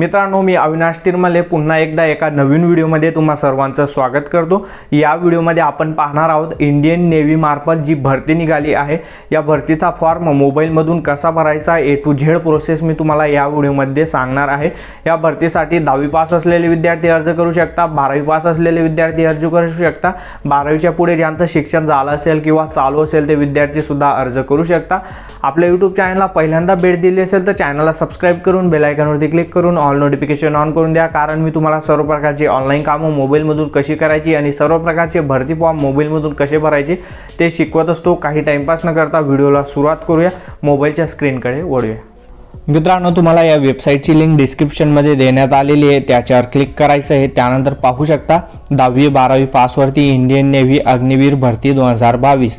मित्रांनो मी अविनाश तिरमले पुन्हा एकदा एका नवीन व्हिडिओमध्ये तुम्हा सर्वांचं स्वागत करतो. या व्हिडिओमध्ये आपण पाहणार आहोत इंडियन नेव्हीमार्फत जी भरती निघाली आहे या भरतीचा फॉर्म मोबाईलमधून कसा भरायचा ए टू झेड प्रोसेस मी तुम्हाला या व्हिडिओमध्ये सांगणार आहे. या भरतीसाठी दहावी पास असलेले विद्यार्थी अर्ज करू शकता बारावी पास असलेले विद्यार्थी अर्ज करू शकता बारावीच्या पुढे ज्यांचं शिक्षण झालं असेल किंवा चालू असेल ते विद्यार्थीसुद्धा अर्ज करू शकता. आपल्या यूट्यूब चॅनलला पहिल्यांदा भेट दिली असेल तर चॅनलला सबस्क्राईब करून बेलायकनवरती क्लिक करून ऑल नोटिफिकेशन ऑन करून द्या. कारण मी तुम्हाला सर्व प्रकारची ऑनलाईन कामं मोबाईलमधून कशी करायची आणि सर्व प्रकारचे भरती फॉर्म मोबाईलमधून कसे भरायचे ते शिकवत असतो. काही टाईमपास न करता व्हिडिओला सुरुवात करूया. मोबाईलच्या स्क्रीनकडे वळूया. मित्रांनो तुम्हाला या वेबसाईटची लिंक डिस्क्रिप्शनमध्ये देण्यात आलेली आहे. त्याच्यावर क्लिक करायचं आहे. त्यानंतर पाहू शकता दहावी बारावी पासवरती इंडियन नेव्ही अग्निवीर भरती दोन हजार बावीस.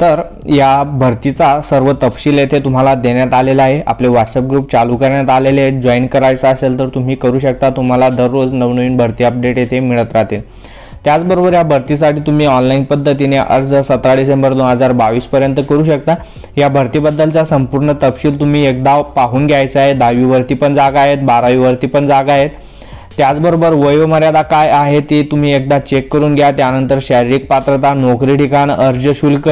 तर या भरतीचा सर्व तपशील येथे तुम्हाला देण्यात आलेला आहे. आपले व्हॉट्सअप ग्रुप चालू करण्यात आलेले आहेत. जॉईन करायचं असेल तर तुम्ही करू शकता. तुम्हाला दररोज नवनवीन भरती अपडेट येथे मिळत राहते त्याचबरोबर या भरतीसाठी तुम्ही ऑनलाईन पद्धतीने अर्ज सतरा डिसेंबर दोन हजार बावीसपर्यंत करू शकता. या भरतीबद्दलचा संपूर्ण तपशील तुम्ही एकदा पाहून घ्यायचा आहे. दहावीवरती पण जागा आहेत. बारावीवरती पण जागा आहेत. त्याचबरोबर वयोमर्यादा काय आहे ते तुम्ही एकदा चेक करून घ्या. त्यानंतर शारीरिक पात्रता नोकरी ठिकाण अर्ज शुल्क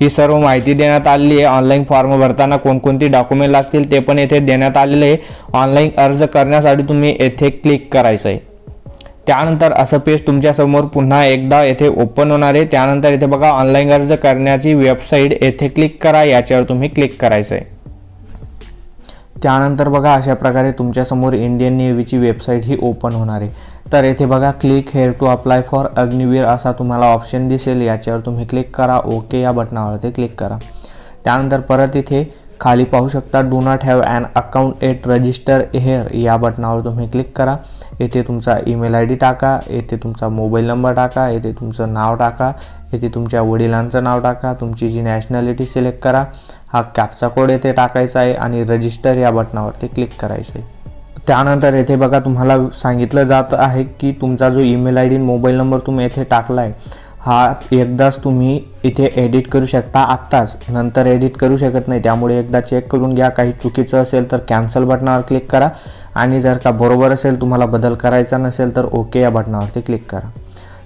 ही सर्व माहिती देण्यात आलेली आहे. ऑनलाईन फॉर्म भरताना कोणकोणती डॉक्युमेंट लागतील ते पण येथे देण्यात आलेले आहे. ऑनलाईन अर्ज करण्यासाठी तुम्ही येथे क्लिक करायचं आहे. त्यानंतर असं पेज तुमच्यासमोर पुन्हा एकदा येथे ओपन होणार आहे. त्यानंतर इथे बघा ऑनलाईन अर्ज करण्याची वेबसाईट येथे क्लिक करा. याच्यावर तुम्ही क्लिक करायचं आहे. त्यानंतर बघा अशा प्रकारे तुमच्यासमोर इंडियन नेव्हीची वेबसाईट ही ओपन होणार आहे. तर येथे बघा click here to apply for Agniveer असा तुम्हाला ऑप्शन दिसेल. याच्यावर तुम्ही क्लिक करा. ओके या बटनावरती क्लिक करा. त्यानंतर परत इथे खाली पाहू शकता. Do not have an account yet register here या बटनावर तुम्ही क्लिक करा. येथे तुमचा ईमेल आय डी टाका. येथे तुमचा मोबाईल नंबर टाका. येथे तुमचं नाव टाका. येथे तुमच्या वडिलांचं नाव टाका. तुमची जी नॅशनॅलिटी सिलेक्ट करा. हा कॅपचा कोड येथे टाकायचा आहे आणि रजिस्टर या बटनावरती क्लिक करायचं आहे. त्यानंतर येथे बघा तुम्हाला सांगितलं जात आहे की तुमचा जो email I D mobile number तुम्ही येथे टाकला आहे हा एकदाच तुम्ही इथे एडिट करू शकता आत्ताच. नंतर एडिट करू शकत नाही. त्यामुळे एकदा चेक करून घ्या. काही चुकीचं असेल तर कॅन्सल बटनावर क्लिक करा. आणि जर का बरोबर असेल तुम्हाला बदल करायचा नसेल तर ओके या बटनावरती क्लिक करा.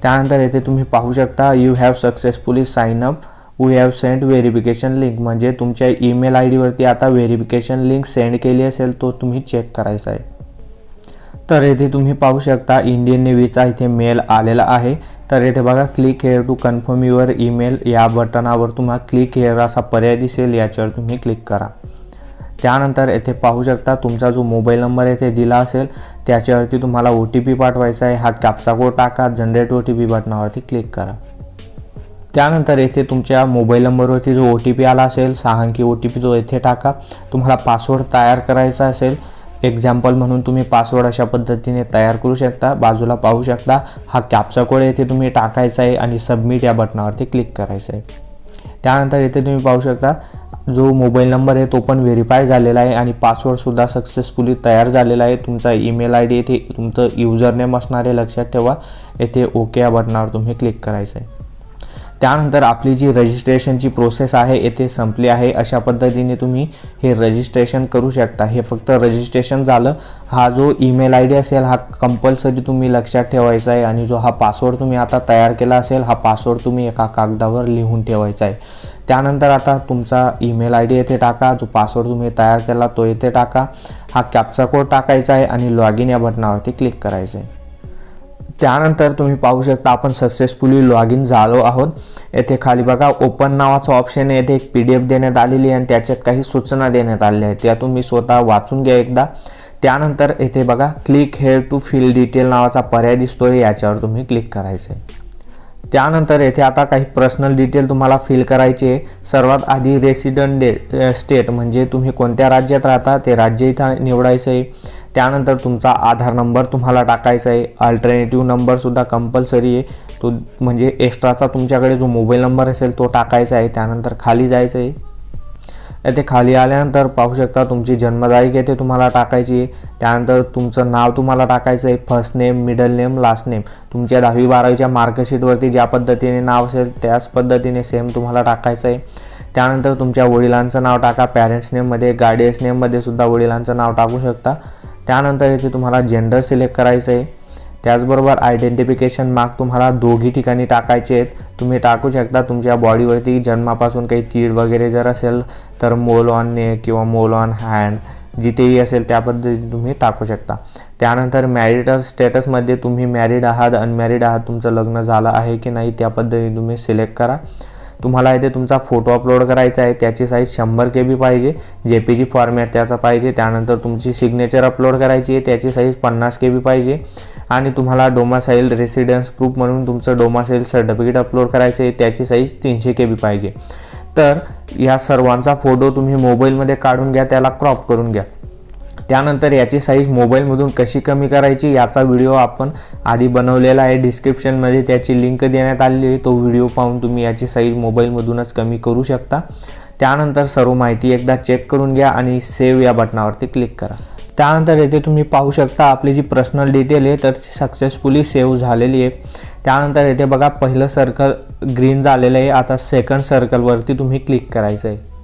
त्यानंतर येथे तुम्ही पाहू शकता you have successfully sign up we have send verification link म्हणजे तुमच्या ईमेल आय डीवरती आता व्हेरिफिकेशन लिंक सेंड केली असेल तो तुम्ही चेक करायचा आहे. तर येथे तुम्ही पाहू शकता इंडियन नेव्हीचा इथे मेल आलेला आहे. तर येथे बघा click here to confirm your email या बटनावर तुम्हाला क्लिक हेअर असा पर्याय दिसेल याच्यावर तुम्ही क्लिक करा. त्यानंतर येथे पाहू शकता तुमचा जो मोबाईल नंबर येथे दिला असेल त्याच्यावरती तुम्हाला ओ टी पी पाठवायचा आहे. हा कॅप्सा कोड टाका जनरेट ओ टी पी बटनावरती क्लिक करा. त्यानंतर येथे तुमच्या मोबाईल नंबरवरती जो ओ टी पी आला असेल सहा अंकी ओ टी पी जो येथे टाका. तुम्हाला पासवर्ड तयार करायचा असेल एक्झाम्पल म्हणून तुम्ही पासवर्ड अशा पद्धतीने तयार करू शकता. बाजूला पाहू शकता हा कॅप्चा कोड येथे तुम्ही टाकायचा आहे आणि सबमिट या बटनावरती क्लिक करायचं आहे. त्यानंतर इथे तुम्ही पाहू शकता जो मोबाईल नंबर आहे तो पण व्हेरीफाय झालेला आहे आणि पासवर्डसुद्धा सक्सेसफुली तयार झालेला आहे. तुमचा ईमेल आय डी येथे तुमचं युजर नेम लक्षात ठेवा. येथे ओके या बटनावर तुम्ही क्लिक करायचं आहे. त्यानंतर आपली जी रजिस्ट्रेशनची प्रोसेस आहे येथे संपली आहे. अशा पद्धतीने तुम्ही हे रजिस्ट्रेशन करू शकता. हे फक्त रजिस्ट्रेशन झालं. हा जो ईमेल आय डी असेल हा कंपल्सरी तुम्ही लक्षात ठेवायचा आहे आणि जो हा पासवर्ड तुम्ही आता तयार केला असेल हा पासवर्ड तुम्ही एका कागदावर लिहून ठेवायचा आहे. त्यानंतर आता तुमचा ईमेल आय डी येथे टाका. जो पासवर्ड तुम्ही तयार केला तो येथे टाका. हा कॅप्चा कोड टाकायचा आहे आणि लॉग इन या बटनावरती क्लिक करायचं आहे. त्यानंतर तुम्ही पाहू शकता आपण सक्सेसफुली लॉग इन झालो आहोत. येथे खाली बघा ओपन नावाचं ऑप्शन आहे. येथे एक पी डी एफ देण्यात आलेली आहे आणि त्याच्यात काही सूचना देण्यात आलेल्या आहेत. त्या तुम्ही स्वतः वाचून घ्या एकदा. त्यानंतर येथे बघा click here to fill detail नावाचा पर्याय दिसतो आहे याच्यावर तुम्ही क्लिक करायचं आहे. त्यानंतर येथे आता काही पर्सनल डिटेल तुम्हाला फिल करायचे सर्वात आधी रेसिडेंट डे स्टेट म्हणजे तुम्ही कोणत्या राज्यात राहता ते राज्य इथं निवडायचं आहे. त्यानंतर तुमचा आधार नंबर तुम्हाला टाकायचा आहे. अल्टरनेटिव्ह नंबरसुद्धा कंपल्सरी आहे. तो म्हणजे एक्स्ट्राचा तुमच्याकडे जो मोबाईल नंबर असेल तो टाकायचा आहे. त्यानंतर खाली जायचं आहे. येथे खाली आल्यानंतर पाहू शकता तुमची जन्मतारीख येथे तुम्हाला टाकायची आहे. त्यानंतर तुमचं नाव तुम्हाला टाकायचं आहे. First name middle name last name तुमच्या दहावी बारावीच्या मार्कशीटवरती ज्या पद्धतीने नाव असेल त्याच पद्धतीने सेम तुम्हाला टाकायचं आहे. त्यानंतर तुमच्या वडिलांचं नाव टाका. पॅरेंट्स नेममध्ये गार्डियन्स नेममध्ये सुद्धा वडिलांचं नाव टाकू शकता. त्यानंतर इथे तुम्हाला जेंडर सिलेक्ट करायचं आहे. त्याचबरोबर आयडेंटिफिकेशन मार्क तुम्हाला दोघी ठिकाणी टाकायचे आहेत. तुम्ही टाकू शकता तुमच्या बॉडीवरती जन्मापासून काही तीड वगैरे जर असेल तर मोल ऑन नेक किंवा मोल ऑन हँड जिथेही असेल त्या पद्धतीने तुम्ही टाकू शकता. त्यानंतर मॅरिटल स्टेटसमध्ये तुम्ही मॅरिड आहात अनमॅरिड आहात तुमचं लग्न झालं आहे की नाही त्या पद्धतीने तुम्ही सिलेक्ट करा. तुम्हाला इथे तुमचा फोटो अपलोड करायचा आहे त्याची साईज शंभर के बी पाहिजे जे पी जी फॉर्मॅट त्याचा पाहिजे त्यानंतर तुमची सिग्नेचर अपलोड करायची आहे त्याची साईज पन्नास के बी पाहिजे. आणि तुम्हाला डोमासाईल रेसिडेन्स प्रूफ म्हणून तुमचं डोमासाईल सर्टिफिकेट अपलोड करायचं आहे त्याची साईज तीनशे के बी पाहिजे. तर या सर्वांचा फोटो तुम्ही मोबाईलमध्ये काढून घ्या त्याला क्रॉप करून घ्या. त्यानंतर याची साईज मोबाईलमधून कशी कमी करायची याचा व्हिडिओ आपण आधी बनवलेला आहे. डिस्क्रिप्शनमध्ये त्याची लिंक देण्यात आलेली आहे. तो व्हिडिओ पाहून तुम्ही याची साईज मोबाईलमधूनच कमी करू शकता. त्यानंतर सर्व माहिती एकदा चेक करून घ्या आणि सेव्ह या बटनावरती क्लिक करा. त्यानंतर येथे तुम्ही पाहू शकता आपली जी पर्सनल डिटेल आहे तर ती सक्सेसफुली सेव्ह झालेली आहे. त्यानंतर येथे बघा पहिलं सर्कल ग्रीन झालेलं आहे. आता सेकंड सर्कलवरती तुम्ही क्लिक करायचं आहे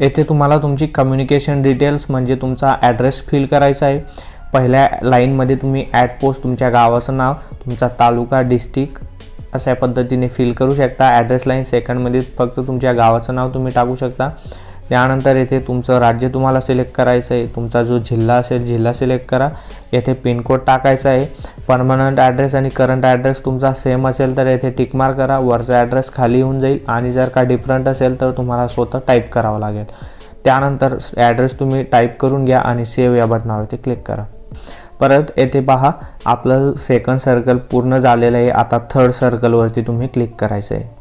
येथे तुम्हाला तुमची कम्युनिकेशन डिटेल्स म्हणजे तुमचा ॲड्रेस फिल करायचा आहे. पहिल्या लाईनमध्ये तुम्ही ॲट पोस्ट तुमच्या गावाचं नाव तुमचा तालुका डिस्ट्रिक्ट अशा पद्धतीने फिल करू शकता. ॲड्रेस लाईन सेकंडमध्ये फक्त तुमच्या गावाचं नाव तुम्ही टाकू शकता. त्यानंतर येथे तुमचं राज्य तुम्हाला सिलेक्ट करायचं आहे. तुमचा जो जिल्हा असेल जिल्हा सिलेक्ट करा. येथे पिनकोड टाकायचा आहे. परमनंट ॲड्रेस आणि करंट ॲड्रेस तुमचा सेम असेल तर येथे टिकमार करा. वरचा ॲड्रेस खाली येऊन जाईल आणि जर का डिफरंट असेल तर तुम्हाला स्वतः टाईप करावं लागेल. त्यानंतर ॲड्रेस तुम्ही टाईप करून घ्या आणि सेव्ह या बटनावरती क्लिक करा. परत येथे पहा आपलं सेकंड सर्कल पूर्ण झालेलं आहे. आता थर्ड सर्कलवरती तुम्ही क्लिक करायचं आहे.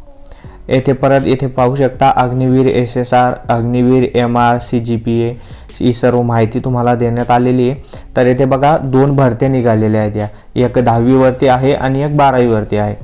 येथे परत येथे पाहू शकता Agniveer S S R Agniveer M R C G P A ही सर्व माहिती तुम्हाला देण्यात आलेली आहे. तर येथे बघा दोन भरत्या निघालेल्या आहेत या. एक दहावीवरती आहे आणि एक बारावीवरती आहे.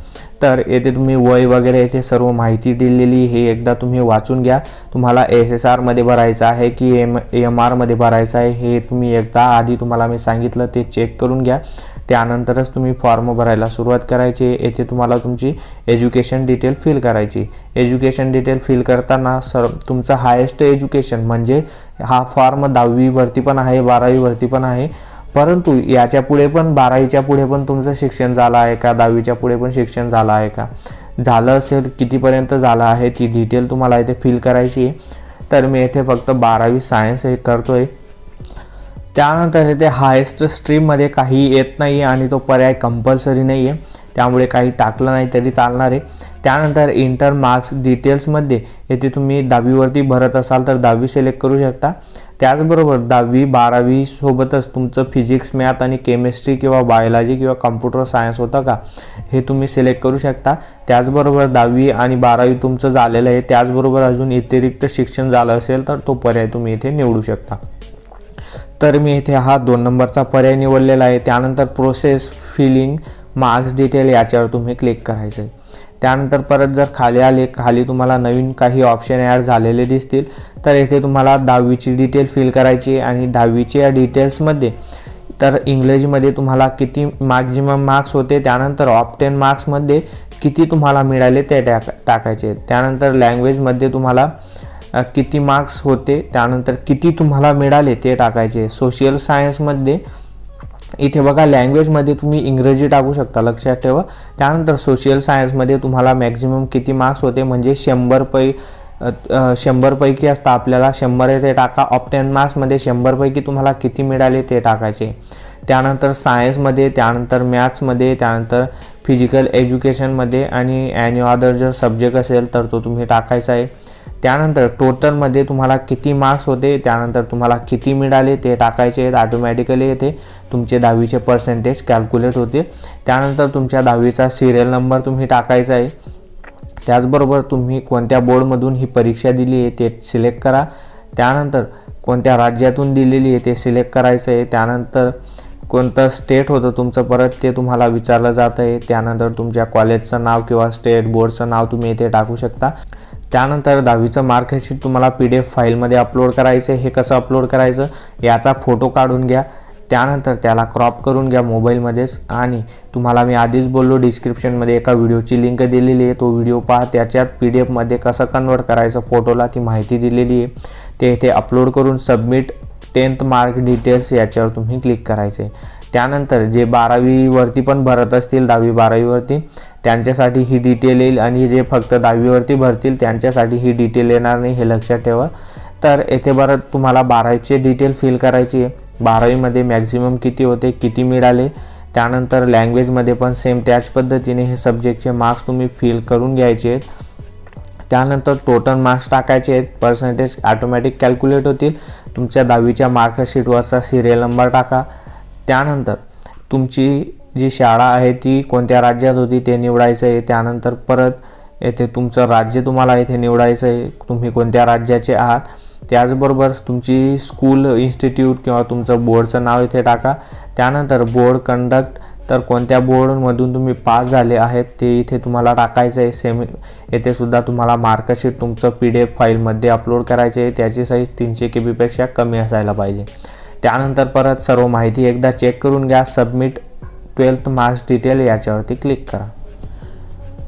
तर येथे तुम्ही वय वगैरे येथे सर्व माहिती दिलेली हे एकदा तुम्ही वाचून घ्या. तुम्हाला एस एस आरमध्ये भरायचं आहे की एम एम आरमध्ये भरायचं आहे हे तुम्ही एकदा आधी तुम्हाला मी सांगितलं ते चेक करून घ्या. त्यानंतरच तुम्ही फॉर्म भरायला सुरुवात करायची. येथे तुम्हाला तुमची एज्युकेशन डिटेल फिल करायची. एज्युकेशन डिटेल फिल करताना सर तुमचं हायेस्ट एज्युकेशन म्हणजे हा फॉर्म दहावीवरती पण आहे बारावीवरती पण आहे. परंतु याच्यापुढे पण बारावीच्या पुढे पण तुमचं शिक्षण झालं आहे का? दहावीच्या पुढे पण शिक्षण झालं आहे का? झालं असेल कितीपर्यंत झालं आहे? ती डिटेल तुम्हाला इथे फिल करायची आहे. तर मी येथे फक्त बारावी सायन्स हे करतो आहे त्यानंतर इथे हायेस्ट स्ट्रीममध्ये काही येत नाही आहे आणि तो पर्याय कंपल्सरी नाही आहे त्यामुळे काही टाकलं नाही तरी चालणार आहे. त्यानंतर इंटर मार्क्स डिटेल्समध्ये येथे तुम्ही दहावीवरती भरत असाल तर दहावी सिलेक्ट करू शकता. त्याचबरोबर दहावी बारावी सोबतच तुमचं फिजिक्स मॅथ आणि केमिस्ट्री किंवा बायोलॉजी किंवा कम्प्युटर सायन्स होतं का हे तुम्ही सिलेक्ट करू शकता. त्याचबरोबर दहावी आणि बारावी तुमचं झालेलं आहे. त्याचबरोबर अजून व्यतिरिक्त शिक्षण झालं असेल तर तो पर्याय तुम्ही इथे निवडू शकता. तर मी इथे हा दोन नंबरचा पर्याय निवडलेला आहे. त्यानंतर प्रोसेस फिलिंग मार्क्स डिटेल याच्यावर तुम्ही क्लिक करायचं आहे त्यानंतर परत जर खाली आले खाली तुम्हाला नवीन काही ऑप्शन ॲड झालेले दिसतील तर येथे तुम्हाला दहावीची डिटेल फिल करायची आणि दहावीच्या या डिटेल्समध्ये तर इंग्रजीमध्ये तुम्हाला किती मॅक्झिमम मार्क्स होते त्यानंतर ऑप्टेन मार्क्समध्ये किती तुम्हाला मिळाले ते टाक टाकायचे त्यानंतर लँग्वेजमध्ये तुम्हाला किती मार्क्स होते त्यानंतर किती तुम्हाला मिळाले ते टाकायचे. सोशल सायन्समध्ये इथे बघा लँग्वेजमध्ये तुम्ही इंग्रजी टाकू शकता लक्षात ठेवा. त्यानंतर सोशल सायन्समध्ये तुम्हाला मॅक्झिमम किती मार्क्स होते म्हणजे शंभर पै शंभरपैकी असतं आपल्याला शंभर ते टाका. ऑप्टेन मार्क्समध्ये शंभरपैकी तुम्हाला किती मिळाले ते टाकायचे. त्यानंतर सायन्समध्ये त्यानंतर मॅथ्समध्ये त्यानंतर फिजिकल एज्युकेशनमध्ये आणि ॲन्यू अदर जर सब्जेक्ट असेल तर तो तुम्ही टाकायचा आहे. त्यानंतर टोटलमध्ये तुम्हाला किती मार्क्स होते त्यानंतर तुम्हाला किती मिळाले ते टाकायचे आहेत ऑटोमॅटिकली येते. तुमचे दहावीचे पर्सेंटेज कॅल्क्युलेट होते. त्यानंतर तुमच्या दहावीचा सिरियल नंबर तुम्ही टाकायचा आहे. त्याचबरोबर तुम्ही कोणत्या बोर्डमधून ही परीक्षा दिली आहे ते सिलेक्ट करा. त्यानंतर कोणत्या राज्यातून दिलेली आहे ते सिलेक्ट करायचं आहे. त्यानंतर कोणतं स्टेट होतं तुमचं परत ते तुम्हाला विचारलं जात आहे. त्यानंतर तुमच्या कॉलेजचं नाव किंवा स्टेट बोर्डचं नाव तुम्ही इथे टाकू शकता. त्यानंतर दहावीचं मार्कशीट तुम्हाला पी डी एफ फाईलमध्ये अपलोड करायचं. हे कसं अपलोड करायचं? याचा फोटो काढून घ्या. त्यानंतर त्याला क्रॉप करून घ्या मोबाईलमध्येच आणि तुम्हाला मी आधीच बोललो डिस्क्रिप्शनमध्ये एका व्हिडिओची लिंक दिलेली आहे. तो व्हिडिओ पहा. त्याच्यात पी डी एफमध्ये कसं कन्वर्ट करायचं फोटोला ती माहिती दिलेली आहे. ते इथे अपलोड करून सबमिट टेन्थ मार्क डिटेल्स याच्यावर तुम्ही क्लिक करायचे. त्यानंतर जे बारावीवरती पण भरत असतील दहावी बारावीवरती त्यांच्यासाठी ही डिटेल येईल आणि जे फक्त दहावीवरती भरतील त्यांच्यासाठी ही डिटेल येणार नाही हे लक्षात ठेवा. तर येथे बरं तुम्हाला बारावीचे डिटेल फिल करायची आहे. बारावीमध्ये मॅक्झिमम किती होते किती मिळाले? त्यानंतर लँग्वेजमध्ये पण सेम त्याच पद्धतीने हे सब्जेक्टचे मार्क्स तुम्ही फिल करून घ्यायचे आहेत. त्यानंतर टोटल मार्क्स टाकायचे आहेत. पर्सेंटेज ॲटोमॅटिक कॅल्क्युलेट होतील. तुमच्या दहावीच्या मार्कशीटवरचा सिरियल नंबर टाका. त्यानंतर तुमची जी शाळा आहे ती कोणत्या राज्यात होती ते निवडायचं आहे त्यानंतर परत येथे तुमचं राज्य तुम्हाला इथे निवडायचं आहे तुम्ही कोणत्या राज्याचे आहात त्याचबरोबर तुमची स्कूल इन्स्टिट्यूट किंवा तुमचं बोर्डचं नाव इथे टाका. त्यानंतर बोर्ड कंडक्ट तर कोणत्या बोर्डमधून तुम्ही पास झाले आहेत ते इथे तुम्हाला टाकायचं आहे. सेमी येथे सुद्धा तुम्हाला मार्कशीट तुमचं पी डी एफ फाईलमध्ये अपलोड करायचे आहे. त्याची साईज तीनशे के बीपेक्षा कमी असायला पाहिजे. त्यानंतर परत सर्व माहिती एकदा चेक करून घ्या. सबमिट ट्वेल्थ मार्क्स डिटेल याच्यावरती क्लिक करा.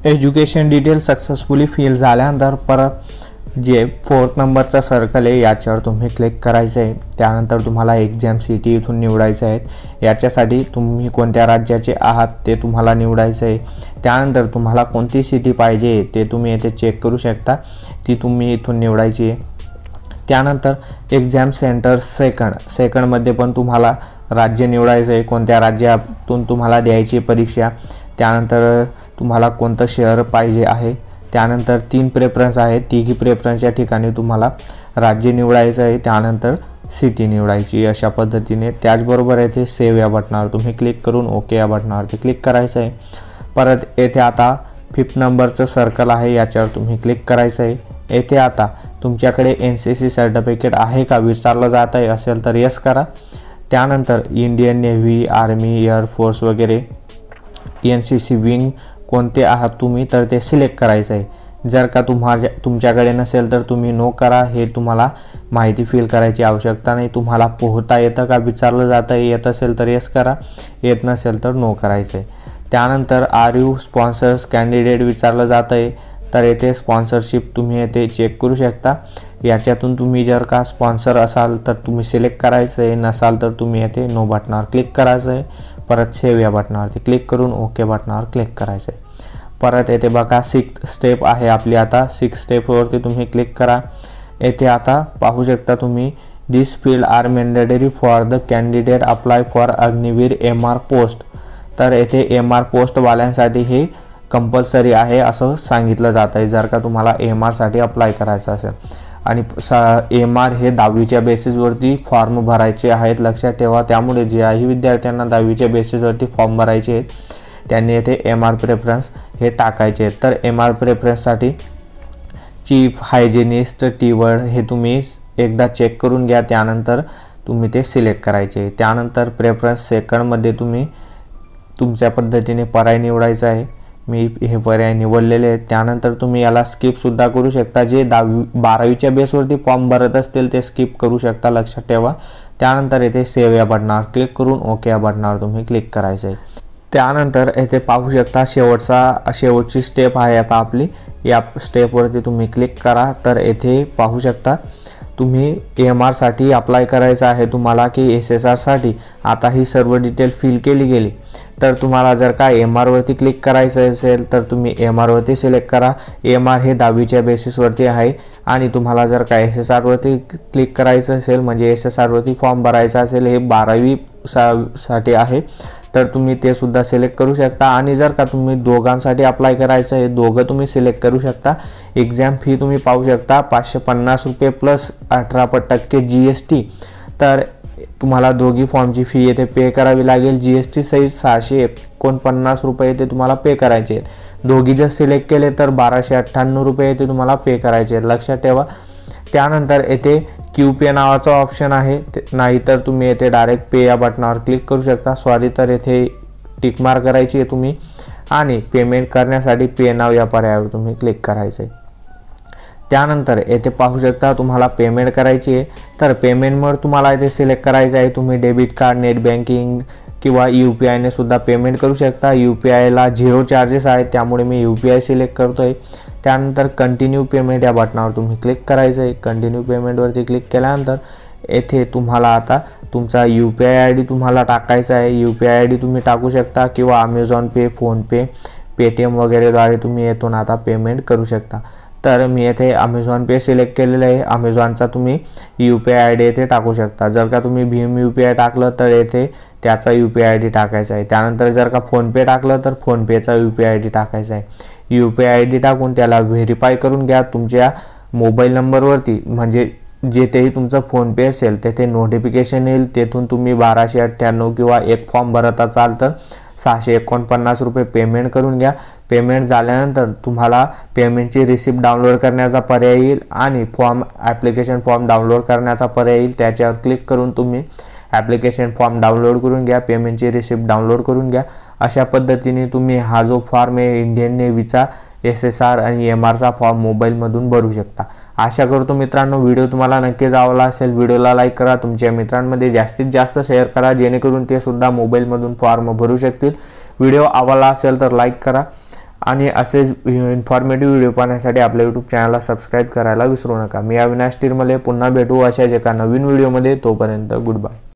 एज्युकेशन डिटेल सक्सेसफुली फिल झाल्यानंतर परत जे फोर्थ नंबरचा सर्कल आहे याच्यावर तुम्ही क्लिक करायचं आहे. त्यानंतर तुम्हाला एक्झाम सिटी इथून निवडायचं आहे. याच्यासाठी तुम्ही कोणत्या राज्याचे आहात ते तुम्हाला निवडायचं आहे. त्यानंतर तुम्हाला कोणती सिटी पाहिजे ते तुम्ही येथे चेक करू शकता. ती तुम्ही इथून निवडायची आहे. त्यानंतर एक्झाम सेंटर सेकंड सेकंडमध्ये पण तुम्हाला राज्य निवडायचं आहे. कोणत्या राज्यातून तुम्हाला द्यायची परीक्षा? त्यानंतर तुम्हाला कोणतं शहर पाहिजे आहे? त्यानंतर तीन प्रेफरन्स आहेत. तिघी प्रेफरन्सच्या ठिकाणी तुम्हाला राज्य निवडायचं आहे. त्यानंतर सिटी निवडायची अशा पद्धतीने. त्याचबरोबर येथे सेव्ह या बटणावर तुम्ही क्लिक करून ओके या बटणावरती क्लिक करायचं आहे. परत येथे आता फिफ्थ नंबरचं सर्कल आहे. याच्यावर तुम्ही क्लिक करायचं आहे. येथे आता तुमच्याकडे एन सी सी सर्टिफिकेट आहे का? विचारलं जात आहे असेल तर यस करा. त्यानंतर Indian navy army air force वगैरे एन सी सी विंग कोणते आहात तुम्ही? तर ते सिलेक्ट करायचं आहे जर का तुम्हाला तुमच्याकडे नसेल तर तुम्ही नो करा. हे तुम्हाला माहिती फिल करायची आवश्यकता नाही. तुम्हाला पोहता येतं का? विचारलं जातं येत असेल तर येस करा. येत नसेल तर नो करायचं आहे त्यानंतर आर यू स्पॉन्सर्स कॅन्डिडेट विचारलं जातं आहे तर येथे स्पॉन्सरशिप तुम्ही येथे चेक करू शकता. याच्यातून तुम्ही जर का स्पॉन्सर असाल तर तुम्ही सिलेक्ट करायचं आहे नसाल तर तुम्ही येथे नो बटनावर क्लिक करायचं आहे परत सेव्ह या बटनावरती क्लिक करून ओके बटनावर क्लिक करायचं आहे परत येथे बघा सिक्स स्टेप आहे आपली आता. सिक्स स्टेपवरती तुम्ही क्लिक करा. येथे आता पाहू शकता तुम्ही this field are mandatory for the candidate apply for Agniveer M R post तर येथे एम आर पोस्टवाल्यांसाठी हे कंपल्सरी आहे असं सांगितलं जात आहे. जर का तुम्हाला एम आरसाठी अप्लाय करायचं असेल. आणि सा एम आर हे दहावीच्या बेसिसवरती फॉर्म भरायचे आहेत. लक्षात ठेवा. त्यामुळे ज्याही विद्यार्थ्यांना दहावीच्या बेसिसवरती फॉर्म भरायचे आहेत त्यांनी येथे एम आर प्रेफरन्स हे टाकायचे आहेत. तर एम आर प्रेफरन्ससाठी चीफ हायजेनिस्ट टीवर्ड हे तुम्ही एकदा चेक करून घ्या. त्यानंतर तुम्ही ते सिलेक्ट करायचे. त्यानंतर प्रेफरन्स सेकंडमध्ये तुम्ही तुमच्या पद्धतीने पर्याय निवडायचा आहे. मी हे पर्याय निवडलेले आहेत. त्यानंतर तुम्ही याला स्किपसुद्धा करू शकता. जे दहावी बारावीच्या बेसवरती फॉर्म भरत असतील ते स्किप करू शकता. लक्षात ठेवा. त्यानंतर येथे सेव्ह या बटनावर क्लिक करून ओके या बटनावर तुम्ही क्लिक करायचं आहे. त्यानंतर येथे पाहू शकता शेवटचा शेवटची स्टेप आहे आता आपली. या स्टेपवरती तुम्ही क्लिक करा. तर येथे पाहू शकता तुम्ही एम आरसाठी अप्लाय करायचं आहे तुम्हाला की एस एस आरसाठी आता ही सर्व डिटेल फिल केली गेली. तर तुम्हाला जर का एम आरवरती क्लिक करायचं असेल तर तुम्ही एम आरवरती सिलेक्ट करा. एम आर हे दहावीच्या बेसिसवरती आहे. आणि तुम्हाला जर का एस एस आरवरती क्लिक करायचं असेल म्हणजे एस एस आरवरती फॉर्म भरायचा असेल हे बारावी सा साठी आहे. तर तुम्ही ते सुद्धा सिलेक्ट करू शकता. आणि जर का तुम्ही दोघांसाठी अप्लाय करायचं आहे दोघं तुम्ही सिलेक्ट करू शकता. एक्झाम फी तुम्ही पाहू शकता. पाचशे पन्नास रुपये प्लस अठरा टक्के जी एस टी तर तुम्हाला दोघी फॉर्मची फी येथे पे करावी लागेल. जी एस टी सहित सहाशे एकोणपन्नास रुपये ते तुम्हाला पे करायचे आहेत. दोघी जर सिलेक्ट केले तर बाराशे अठ्ठ्याण्णव रुपये ते तुम्हाला पे करायचे आहेत. लक्षात ठेवा. त्यानंतर येथे क्यू पे नावाचा ऑप्शन आहे. नाहीतर तुम्ही येथे डायरेक्ट पे या बटनावर क्लिक करू शकता. सॉरी तर येथे टिकमार करायची आहे तुम्ही. आणि पेमेंट करण्यासाठी पे नाव या पर्यायावर तुम्ही क्लिक करायचं आहे त्यानंतर येथे पाहू शकता तुम्हाला पेमेंट करायची आहे. तर पेमेंटवर तुम्हाला इथे सिलेक्ट करायचं आहे. तुम्ही डेबिट कार्ड नेट बँकिंग किंवा यू पी आयने सुद्धा पेमेंट करू शकता. यू पी आयला झिरो चार्जेस आहेत. त्यामुळे मी यू पी आय सिलेक्ट करतो आहे त्यानंतर कंटिन्यू पेमेंट या बटनावर तुम्ही क्लिक करायचं आहे. कंटिन्यू पेमेंटवरती क्लिक केल्यानंतर येथे तुम्हाला आता तुमचा U P I I D तुम्हाला टाकायचा आहे. U P I I D तुम्ही टाकू शकता किंवा अमेझॉन पे फोनपे पेटीएम वगैरेद्वारे तुम्ही येथून आता पेमेंट करू शकता. तर मी येथे अमेझॉन पे सिलेक्ट केलेलं आहे. अमेझॉनचा तुम्ही U P I I D येथे टाकू शकता. जर का तुम्ही भीम यू पी आय टाकलं तर येथे त्याचा U P I I D टाकायचा आहे. त्यानंतर जर का फोनपे टाकलं तर फोनपेचा U P I I D टाकायचा आहे. U P I I D टाकून त्याला व्हेरीफाय करून घ्या. तुमच्या मोबाईल नंबरवरती म्हणजे जेथेही तुमचं फोनपे असेल तेथे नोटिफिकेशन येईल. तेथून तुम्ही बाराशे अठ्ठ्याण्णव किंवा एक फॉर्म भरत असाल तर सहाशे एकोणपन्नास रुपये पेमेंट करून घ्या. पेमेंट झाल्यानंतर तुम्हाला पेमेंटची रिसिप्ट डाउनलोड करण्याचा पर्याय येईल आणि फॉर्म ॲप्लिकेशन फॉर्म डाउनलोड करण्याचा पर्याय येईल. त्याच्यावर क्लिक करून तुम्ही ॲप्लिकेशन फॉर्म डाउनलोड करून घ्या. पेमेंटची रिसिप्ट डाउनलोड करून घ्या. अशा पद्धतीने तुम्ही हा जो फॉर्म आहे इंडियन नेव्हीचा एस एस आर आणि एम आरचा फॉर्म मोबाईलमधून भरू शकता. आशा करतो मित्रांनो व्हिडिओ तुम्हाला नक्कीच आवडला असेल व्हिडिओला लाईक करा तुमच्या मित्रांमध्ये जास्तीत जास्त शेअर करा जेणेकरून ते सुद्धा मोबाईलमधून फॉर्म भरू शकतील. व्हिडिओ आवडला असेल तर लाईक करा आणि असेच इन्फॉर्मेटिव्ह व्हिडिओ पाहण्यासाठी आपल्या यूट्यूब चॅनलला सबस्क्राईब करायला विसरू नका. मी अविनाश तिरमले पुन्हा भेटू अशा एका नवीन व्हिडिओमध्ये. तोपर्यंत गुड बाय